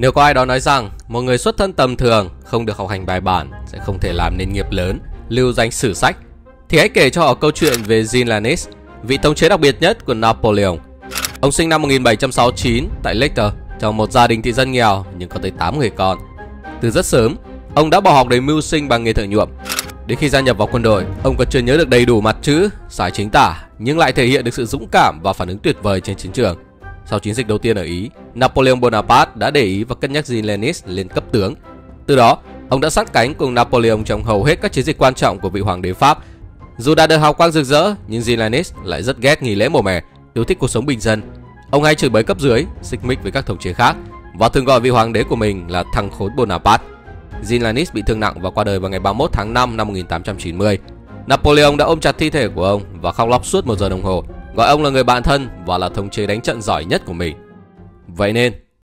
Nếu có ai đó nói rằng một người xuất thân tầm thường không được học hành bài bản sẽ không thể làm nên nghiệp lớn, lưu danh sử sách, thì hãy kể cho họ câu chuyện về Jean Lannis, vị thống chế đặc biệt nhất của Napoleon. Ông sinh năm 1769 tại Leicester trong một gia đình thị dân nghèo nhưng có tới 8 người con. Từ rất sớm, ông đã bỏ học để mưu sinh bằng nghề thợ nhuộm. Đến khi gia nhập vào quân đội, ông còn chưa nhớ được đầy đủ mặt chữ, sai chính tả, nhưng lại thể hiện được sự dũng cảm và phản ứng tuyệt vời trên chiến trường. Sau chiến dịch đầu tiên ở Ý, Napoleon Bonaparte đã để ý và cân nhắc Jean Lenis lên cấp tướng. Từ đó, ông đã sát cánh cùng Napoleon trong hầu hết các chiến dịch quan trọng của vị hoàng đế Pháp. Dù đã được hào quang rực rỡ, nhưng Jean Lenis lại rất ghét nghỉ lễ mùa hè, yêu thích cuộc sống bình dân. Ông hay chửi bới cấp dưới, xích mích với các thống chế khác và thường gọi vị hoàng đế của mình là thằng khốn Bonaparte. Jean Lannis bị thương nặng và qua đời vào ngày 31 tháng 5 năm 1890. Napoleon đã ôm chặt thi thể của ông và khóc lóc suốt một giờ đồng hồ, và ông là người bạn thân và là thống chế đánh trận giỏi nhất của mình. Vậy nên,